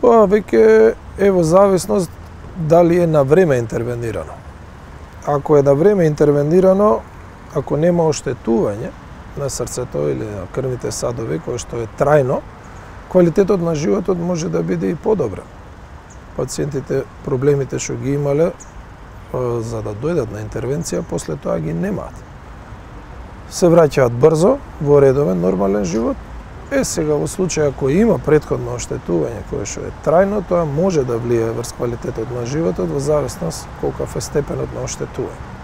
Тоа веќе е во зависност дали е на време интервенирано. Ако е на време интервенирано, ако нема оштетување на срцето или на крвните садови, кој што е трајно, квалитетот на животот може да биде и подобрен. Пациентите проблемите што ги имале за да дојдат на интервенција, после тоа ги немаат. Се враќаат брзо во редовен нормален живот Е, сега во случај ако има предходно оштетување кое што е трајно, тоа може да влие врз квалитетот на животот во зависност колка е степенот на оштетување.